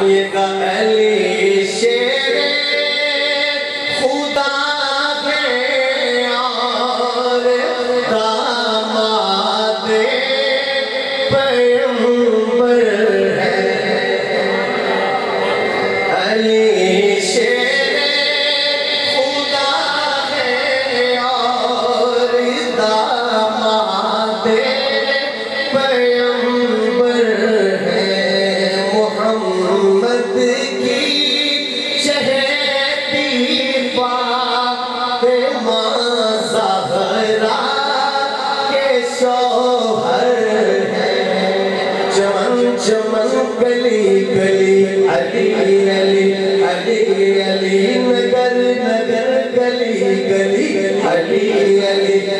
दाली श ख़ुदा प्रेम अली ख़ुदा सोहर है चमन गली गली नगर नगर गली गली अली